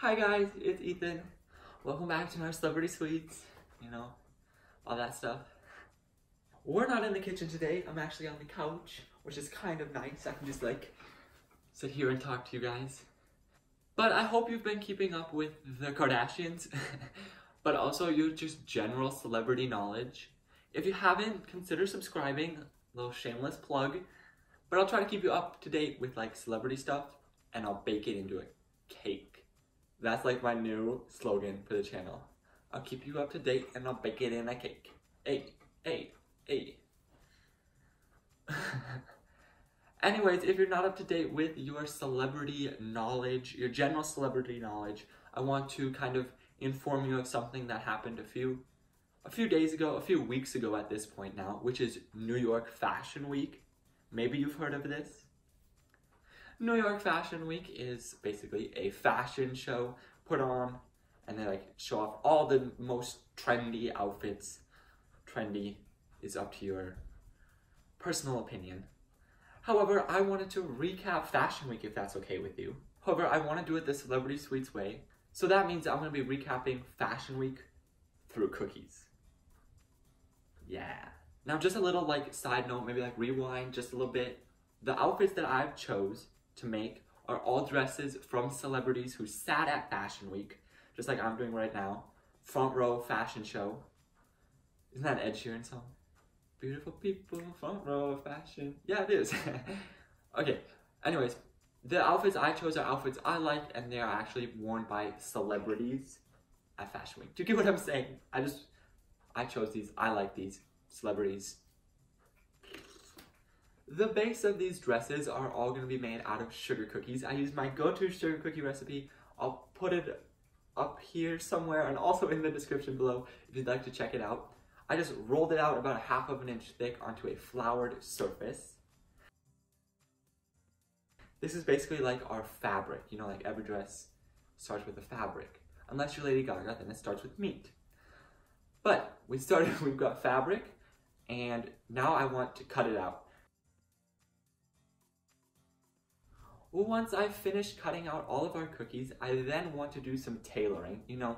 Hi guys, it's Ethan. Welcome back to our celebrity sweets. You know, all that stuff. We're not in the kitchen today. I'm actually on the couch, which is kind of nice. I can just like sit here and talk to you guys. But I hope you've been keeping up with the Kardashians, but also your just general celebrity knowledge. If you haven't, consider subscribing. Little shameless plug. But I'll try to keep you up to date with like celebrity stuff and I'll bake it into a cake. That's like my new slogan for the channel. I'll keep you up to date and I'll bake it in a cake. Hey, hey, hey. Anyways, if you're not up to date with your celebrity knowledge, your general celebrity knowledge, I want to kind of inform you of something that happened a few a few days ago, a few weeks ago at this point now, which is New York Fashion Week. Maybe you've heard of this. New York Fashion Week is basically a fashion show put on and they like show off all the most trendy outfits. Trendy is up to your personal opinion. However, I wanted to recap Fashion Week if that's okay with you. However, I want to do it the Celebrity Sweets way. So that means I'm going to be recapping Fashion Week through cookies. Yeah. Now just a little like side note, maybe like rewind just a little bit. The outfits that I've chose to make are all dresses from celebrities who sat at Fashion Week, just like I'm doing right now. Front row fashion show. Isn't that Ed Sheeran song? Beautiful people, front row fashion. Yeah, it is. okay, anyways, the outfits I chose are outfits I like and they are actually worn by celebrities at Fashion Week. Do you get what I'm saying? I just, I chose these, I like these celebrities the base of these dresses are all going to be made out of sugar cookies. I use my go-to sugar cookie recipe. I'll put it up here somewhere and also in the description below if you'd like to check it out. I just rolled it out about a half of an inch thick onto a floured surface. This is basically like our fabric. You know, like every dress starts with a fabric. Unless you're Lady Gaga, then it starts with meat. But we started, we've got fabric, and now I want to cut it out. Once I've finished cutting out all of our cookies, I then want to do some tailoring. You know,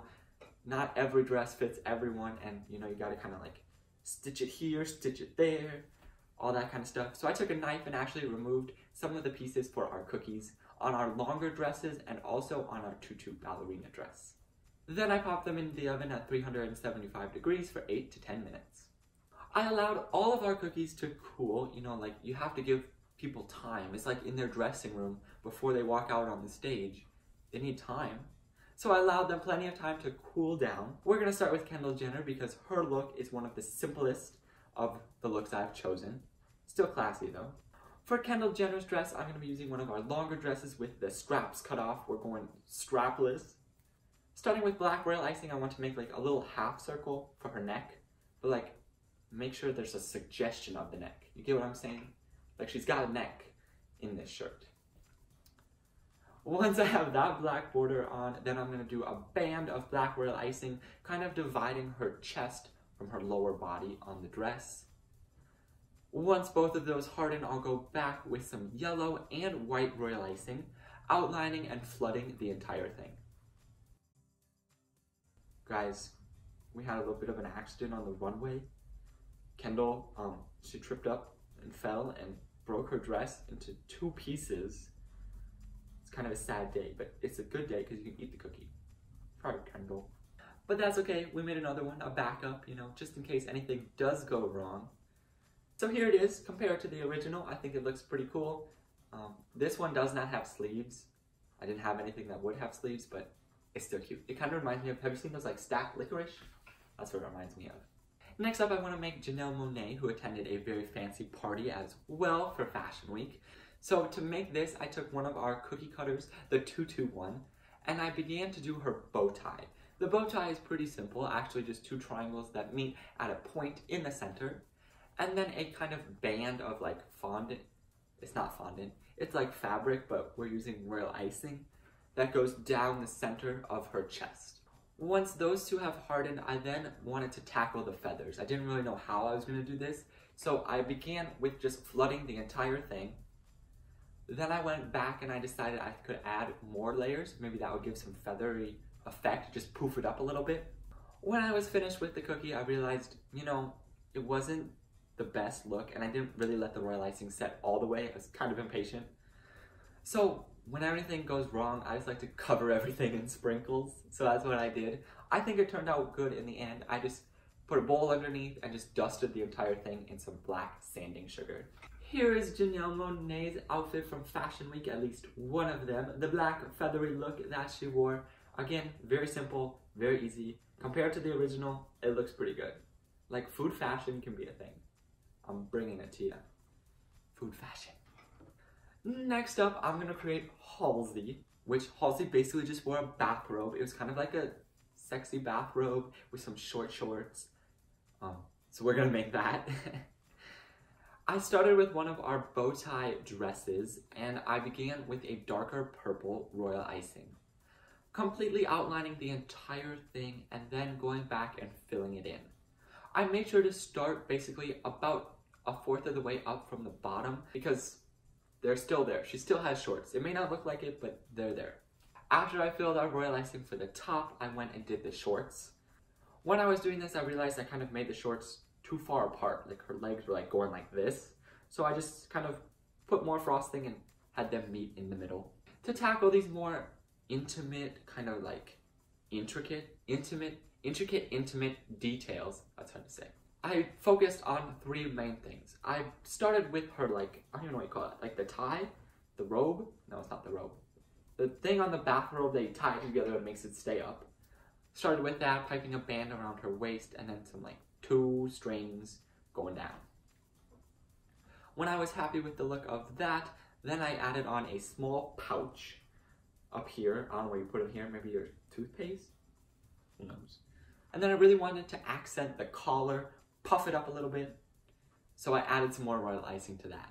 not every dress fits everyone and you know, you gotta kind of like stitch it here, stitch it there, all that kind of stuff. So I took a knife and actually removed some of the pieces for our cookies on our longer dresses and also on our tutu ballerina dress. Then I popped them in the oven at 375 degrees for 8 to 10 minutes. I allowed all of our cookies to cool, you know, like you have to give people time. It's like in their dressing room before they walk out on the stage. They need time. So I allowed them plenty of time to cool down. We're gonna start with Kendall Jenner because her look is one of the simplest of the looks I've chosen. Still classy though. For Kendall Jenner's dress, I'm gonna be using one of our longer dresses with the straps cut off. We're going strapless. Starting with black royal icing, I want to make like a little half circle for her neck, but like make sure there's a suggestion of the neck. You get what I'm saying? Like she's got a neck in this shirt. Once I have that black border on, then I'm gonna do a band of black royal icing, kind of dividing her chest from her lower body on the dress. Once both of those harden, I'll go back with some yellow and white royal icing, outlining and flooding the entire thing. Guys, we had a little bit of an accident on the runway. Kendall, um, she tripped up and fell and broke her dress into two pieces. It's kind of a sad day, but it's a good day because you can eat the cookie. Proud Kendall. But that's okay, we made another one, a backup, you know, just in case anything does go wrong. So here it is, compared to the original, I think it looks pretty cool. Um, this one does not have sleeves. I didn't have anything that would have sleeves, but it's still cute. It kind of reminds me of, have you seen those like stacked licorice? That's what it reminds me of. Next up, I want to make Janelle Monáe, who attended a very fancy party as well for Fashion Week. So to make this, I took one of our cookie cutters, the 221, and I began to do her bow tie. The bow tie is pretty simple, actually just two triangles that meet at a point in the center, and then a kind of band of like fondant, it's not fondant, it's like fabric, but we're using royal icing, that goes down the center of her chest. Once those two have hardened, I then wanted to tackle the feathers. I didn't really know how I was going to do this, so I began with just flooding the entire thing. Then I went back and I decided I could add more layers. Maybe that would give some feathery effect, just poof it up a little bit. When I was finished with the cookie, I realized, you know, it wasn't the best look and I didn't really let the royal icing set all the way. I was kind of impatient. So when everything goes wrong, I just like to cover everything in sprinkles. So that's what I did. I think it turned out good in the end. I just put a bowl underneath and just dusted the entire thing in some black sanding sugar. Here is Janelle Monáe's outfit from Fashion Week, at least one of them. The black feathery look that she wore. Again, very simple, very easy. Compared to the original, it looks pretty good. Like food fashion can be a thing. I'm bringing it to you. Food fashion. Next up, I'm gonna create Halsey, which Halsey basically just wore a bathrobe. It was kind of like a sexy bathrobe with some short shorts. Um, so we're gonna make that. I started with one of our bow tie dresses and I began with a darker purple royal icing. Completely outlining the entire thing and then going back and filling it in. I made sure to start basically about a fourth of the way up from the bottom because they're still there. She still has shorts. It may not look like it, but they're there. After I filled out royal icing for the top, I went and did the shorts. When I was doing this, I realized I kind of made the shorts too far apart. Like her legs were like going like this. So I just kind of put more frosting and had them meet in the middle. To tackle these more intimate, kind of like intricate, intimate, intricate, intimate details, that's hard to say. I focused on three main things. I started with her like, I don't even know what you call it, like the tie, the robe. No, it's not the robe. The thing on the bathrobe they tie it together and makes it stay up. Started with that, piping a band around her waist, and then some like two strings going down. When I was happy with the look of that, then I added on a small pouch up here. I don't know where you put it here, maybe your toothpaste? Who knows? And then I really wanted to accent the collar, puff it up a little bit. So I added some more royal icing to that.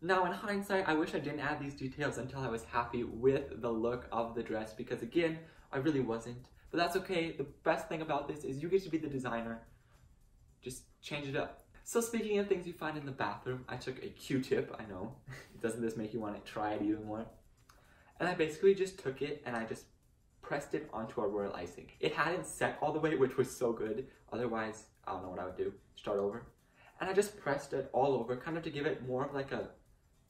Now in hindsight, I wish I didn't add these details until I was happy with the look of the dress because again, I really wasn't. But that's okay. The best thing about this is you get to be the designer. Just change it up. So speaking of things you find in the bathroom, I took a Q-tip, I know. Doesn't this make you want to try it even more? And I basically just took it and I just pressed it onto our royal icing. It hadn't set all the way, which was so good. Otherwise, I don't know what I would do. Start over. And I just pressed it all over, kind of to give it more of like a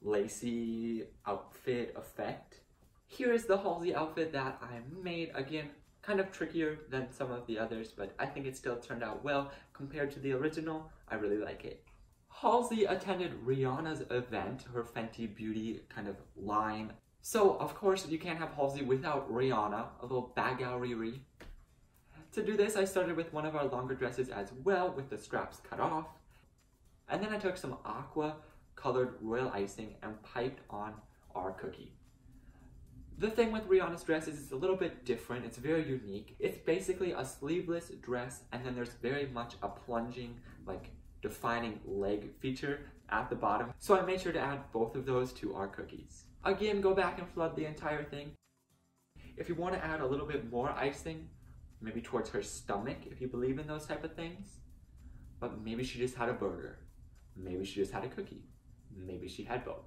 lacy outfit effect. Here is the Halsey outfit that I made. Again, kind of trickier than some of the others, but I think it still turned out well compared to the original. I really like it. Halsey attended Rihanna's event, her Fenty Beauty kind of line. So, of course, you can't have Halsey without Rihanna, a little Bad Gal Riri. To do this, I started with one of our longer dresses as well, with the straps cut off. And then I took some aqua colored royal icing and piped on our cookie. The thing with Rihanna's dress is it's a little bit different. It's very unique. It's basically a sleeveless dress and then there's very much a plunging, like defining leg feature at the bottom. So I made sure to add both of those to our cookies. Again, go back and flood the entire thing. If you want to add a little bit more icing, maybe towards her stomach, if you believe in those type of things, but maybe she just had a burger. Maybe she just had a cookie. Maybe she had both.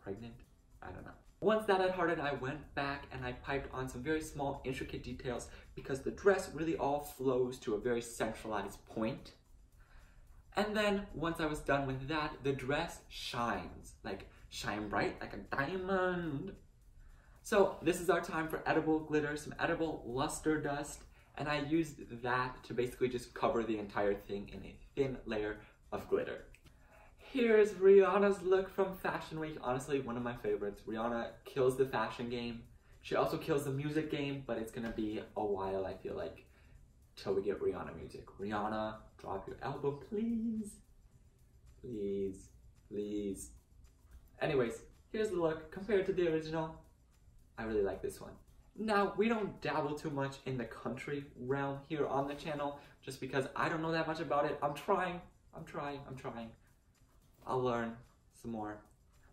Pregnant? I don't know. Once that had hardened, I went back and I piped on some very small, intricate details because the dress really all flows to a very centralized point. And then, once I was done with that, the dress shines, like shine bright like a diamond. So this is our time for edible glitter, some edible luster dust, and I used that to basically just cover the entire thing in a thin layer of glitter. Here's Rihanna's look from Fashion Week. Honestly, one of my favorites. Rihanna kills the fashion game. She also kills the music game, but it's gonna be a while, I feel like, till we get Rihanna music. Rihanna, drop your album, please. Please, please. Anyways, here's the look. Compared to the original, I really like this one. Now, we don't dabble too much in the country realm here on the channel, just because I don't know that much about it. I'm trying, I'm trying, I'm trying. I'll learn some more.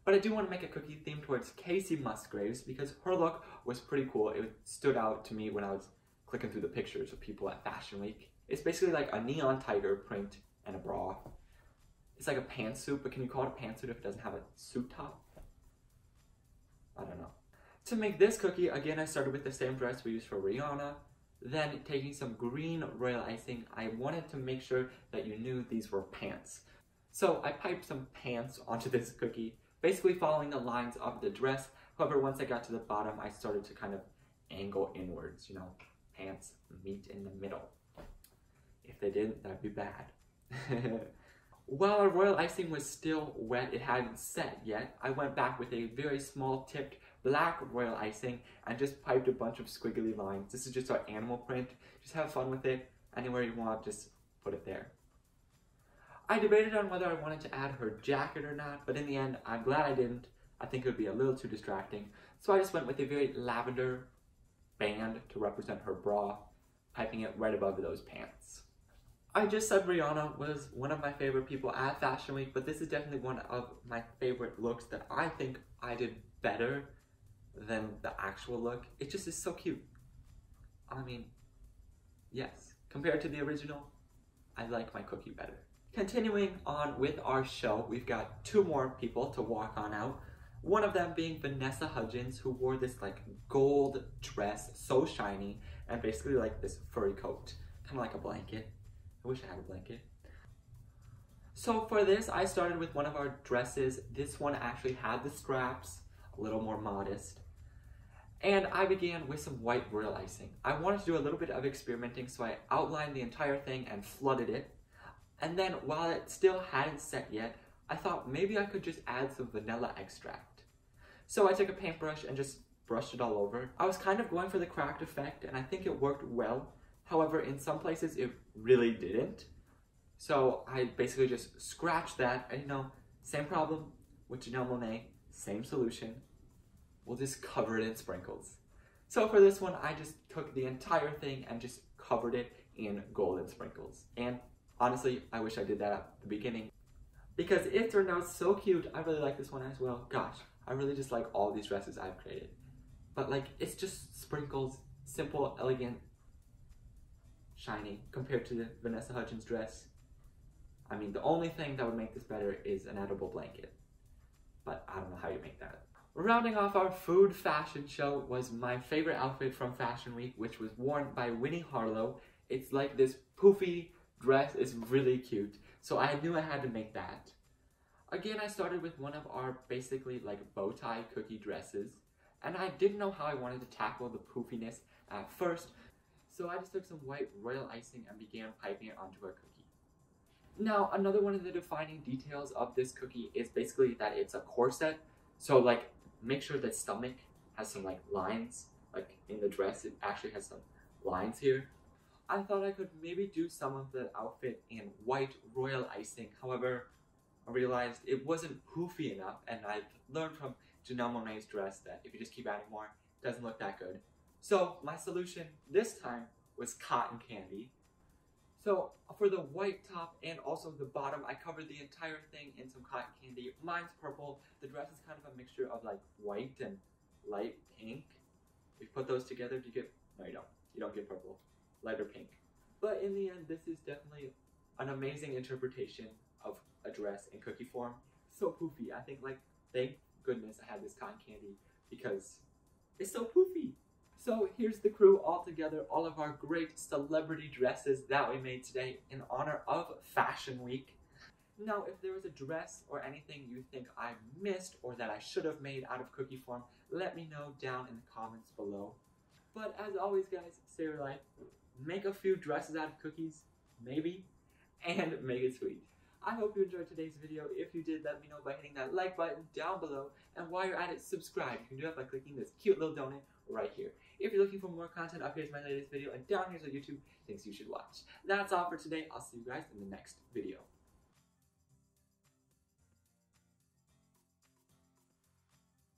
But I do want to make a cookie theme towards Kacey Musgraves because her look was pretty cool. It stood out to me when I was clicking through the pictures of people at Fashion Week. It's basically like a neon tiger print and a bra. It's like a pantsuit, but can you call it a pantsuit if it doesn't have a suit top? To make this cookie, again, I started with the same dress we used for Rihanna. Then taking some green royal icing, I wanted to make sure that you knew these were pants. So I piped some pants onto this cookie, basically following the lines of the dress. However, once I got to the bottom, I started to kind of angle inwards, you know, pants meet in the middle. If they didn't, that'd be bad. While our royal icing was still wet, it hadn't set yet, I went back with a very small tipped black royal icing and just piped a bunch of squiggly lines. This is just our animal print. Just have fun with it. Anywhere you want, just put it there. I debated on whether I wanted to add her jacket or not, but in the end, I'm glad I didn't. I think it would be a little too distracting. So I just went with a very lavender band to represent her bra, piping it right above those pants. I just said Rihanna was one of my favorite people at Fashion Week, but this is definitely one of my favorite looks that I think I did better than the actual look. It just is so cute. I mean, yes. Compared to the original, I like my cookie better. Continuing on with our show, we've got two more people to walk on out. One of them being Vanessa Hudgens, who wore this like gold dress, so shiny, and basically like this furry coat, kind of like a blanket. I wish I had a blanket. So for this, I started with one of our dresses. This one actually had the straps, a little more modest. And I began with some white royal icing. I wanted to do a little bit of experimenting, so I outlined the entire thing and flooded it. And then while it still hadn't set yet, I thought maybe I could just add some vanilla extract. So I took a paintbrush and just brushed it all over. I was kind of going for the cracked effect and I think it worked well. However, in some places it really didn't. So I basically just scratched that and you know, same problem with Janelle Monáe, same solution we'll just cover it in sprinkles. So for this one, I just took the entire thing and just covered it in golden sprinkles. And honestly, I wish I did that at the beginning because it turned out so cute. I really like this one as well. Gosh, I really just like all these dresses I've created. But like, it's just sprinkles, simple, elegant, shiny compared to the Vanessa Hudgens dress. I mean, the only thing that would make this better is an edible blanket. But I don't know how you make that. Rounding off our food fashion show was my favorite outfit from Fashion Week, which was worn by Winnie Harlow. It's like this poofy dress, it's really cute. So I knew I had to make that. Again, I started with one of our basically like bow tie cookie dresses. And I didn't know how I wanted to tackle the poofiness at first. So I just took some white royal icing and began piping it onto a cookie. Now, another one of the defining details of this cookie is basically that it's a corset. So like make sure that stomach has some like lines, like in the dress, it actually has some lines here. I thought I could maybe do some of the outfit in white royal icing. However, I realized it wasn't poofy enough, and I've learned from Janelle Monáe's dress that if you just keep adding more, it doesn't look that good. So my solution this time was cotton candy. So for the white top and also the bottom, I covered the entire thing in some cotton candy. Mine's purple. The dress is kind of a mixture of like white and light pink. You put those together, do you get, no you don't. You don't get purple, lighter pink. But in the end, this is definitely an amazing interpretation of a dress in cookie form. So poofy. I think like, thank goodness I had this cotton candy because it's so poofy. So here's the crew all together, all of our great celebrity dresses that we made today in honor of Fashion Week. Now, if there was a dress or anything you think I missed or that I should have made out of cookie form, let me know down in the comments below. But as always, guys, stay your life. Make a few dresses out of cookies, maybe, and make it sweet. I hope you enjoyed today's video. If you did, let me know by hitting that like button down below. And while you're at it, subscribe. You can do that by clicking this cute little donut right here. If you're looking for more content, up here's my latest video, and down here's a YouTube things you should watch. That's all for today. I'll see you guys in the next video.